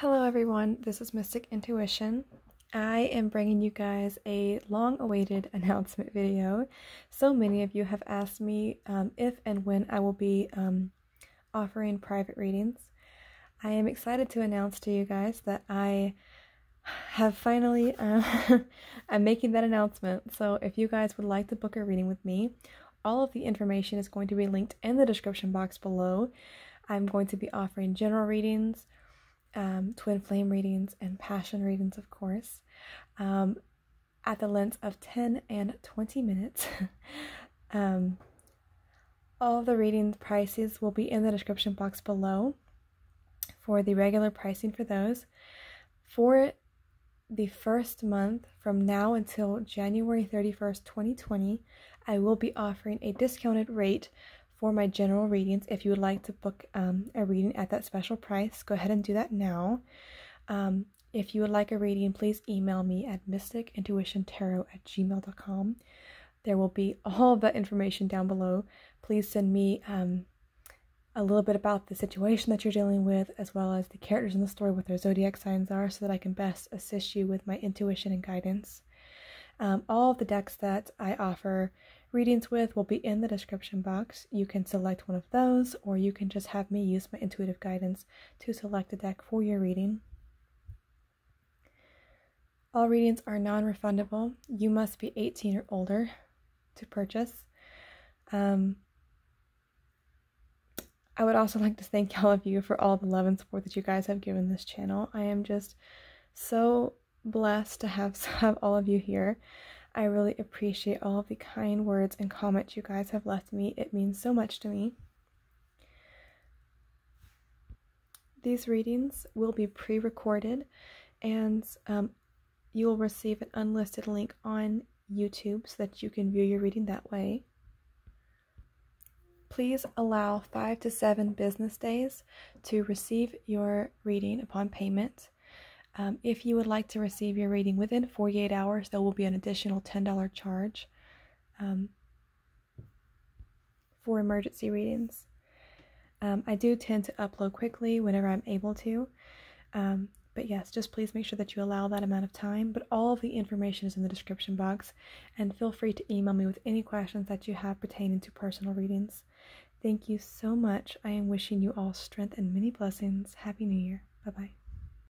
Hello, everyone. This is Mystic Intuition. I am bringing you guys a long awaited announcement video. So many of you have asked me um, if and when I will be um, offering private readings. I am excited to announce to you guys that I have finally, uh, I'm making that announcement. So if you guys would like to book a reading with me, all of the information is going to be linked in the description box below. I'm going to be offering general readings um, twin flame readings and passion readings, of course, um, at the length of 10 and 20 minutes. um, all the reading prices will be in the description box below for the regular pricing for those. For the first month from now until January 31st, 2020, I will be offering a discounted rate for my general readings. If you would like to book um, a reading at that special price, go ahead and do that now. Um, if you would like a reading, please email me at mysticintuitiontarot at gmail.com. There will be all that information down below. Please send me um, a little bit about the situation that you're dealing with, as well as the characters in the story, what their zodiac signs are, so that I can best assist you with my intuition and guidance. Um, all of the decks that I offer readings with will be in the description box. You can select one of those, or you can just have me use my intuitive guidance to select a deck for your reading. All readings are non refundable. You must be 18 or older to purchase. Um, I would also like to thank all of you for all the love and support that you guys have given this channel. I am just so blessed to have, have all of you here. I really appreciate all of the kind words and comments you guys have left me. It means so much to me. These readings will be pre recorded and um, you will receive an unlisted link on YouTube so that you can view your reading that way. Please allow five to seven business days to receive your reading upon payment. Um, if you would like to receive your reading within 48 hours, there will be an additional $10 charge um, for emergency readings. Um, I do tend to upload quickly whenever I'm able to. Um, but yes, just please make sure that you allow that amount of time. But all of the information is in the description box. And feel free to email me with any questions that you have pertaining to personal readings. Thank you so much. I am wishing you all strength and many blessings. Happy New Year. Bye bye.